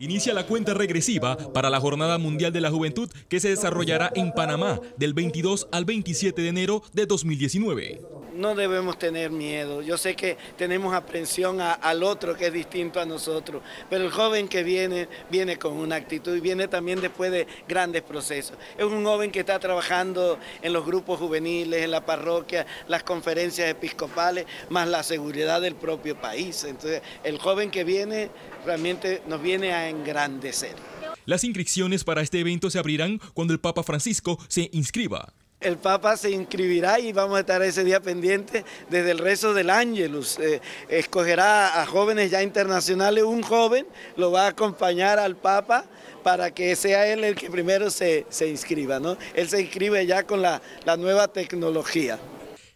Inicia la cuenta regresiva para la Jornada Mundial de la Juventud que se desarrollará en Panamá del 22 al 27 de enero de 2019 no debemos tener miedo. Yo sé que tenemos aprensión al otro que es distinto a nosotros, pero el joven que viene, viene con una actitud y viene también después de grandes procesos. Es un joven que está trabajando en los grupos juveniles, en la parroquia, las conferencias episcopales, más la seguridad del propio país. Entonces, el joven que viene realmente nos viene a engrandecer. Las inscripciones para este evento se abrirán cuando el Papa Francisco se inscriba. El Papa se inscribirá y vamos a estar ese día pendiente desde el rezo del Ángelus. Eh, escogerá a jóvenes ya internacionales, un joven lo va a acompañar al Papa para que sea él el que primero se, inscriba. ¿no? Él se inscribe ya con la, la nueva tecnología.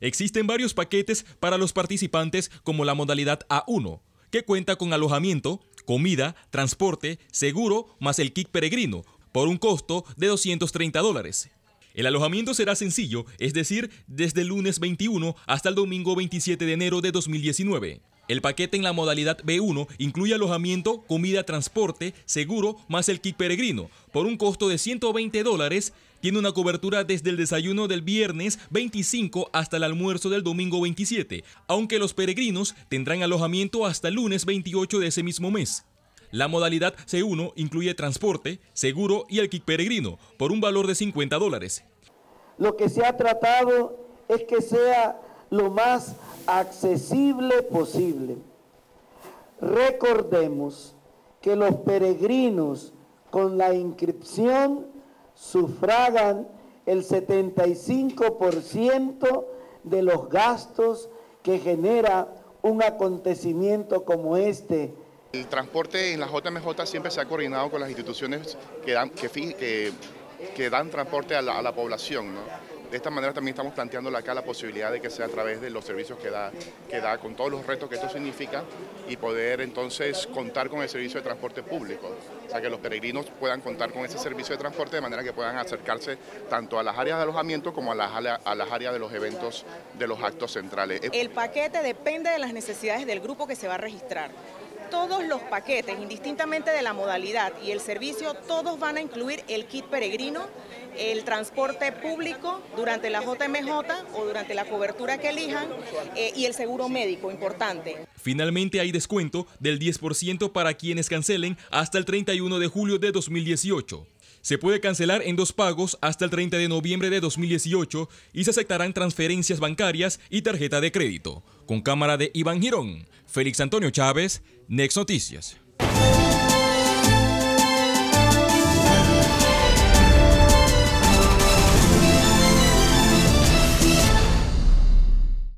Existen varios paquetes para los participantes como la modalidad A1, que cuenta con alojamiento, comida, transporte, seguro más el kit peregrino, por un costo de 230 dólares. El alojamiento será sencillo, es decir, desde el lunes 21 hasta el domingo 27 de enero de 2019. El paquete en la modalidad B1 incluye alojamiento, comida, transporte, seguro, más el kit peregrino, por un costo de 120 dólares. Tiene una cobertura desde el desayuno del viernes 25 hasta el almuerzo del domingo 27, aunque los peregrinos tendrán alojamiento hasta el lunes 28 de ese mismo mes. La modalidad C1 incluye transporte, seguro y el kit peregrino por un valor de 50 dólares. Lo que se ha tratado es que sea lo más accesible posible. Recordemos que los peregrinos con la inscripción sufragan el 75% de los gastos que genera un acontecimiento como este el transporte en la JMJ siempre se ha coordinado con las instituciones que dan, transporte a la, población. De esta manera también estamos planteando acá la posibilidad de que sea a través de los servicios que da, que da, con todos los retos que esto significa y poder entonces contar con el servicio de transporte público. O sea, que los peregrinos puedan contar con ese servicio de transporte de manera que puedan acercarse tanto a las áreas de alojamiento como a las áreas de los eventos de los actos centrales. El paquete depende de las necesidades del grupo que se va a registrar todos los paquetes, indistintamente de la modalidad y el servicio, todos van a incluir el kit peregrino, el transporte público durante la JMJ o durante la cobertura que elijan eh, y el seguro médico, importante. Finalmente hay descuento del 10% para quienes cancelen hasta el 31 de julio de 2018. Se puede cancelar en dos pagos hasta el 30 de noviembre de 2018 y se aceptarán transferencias bancarias y tarjeta de crédito. Con cámara de Iván Girón, Félix Antonio Chávez, Next Noticias.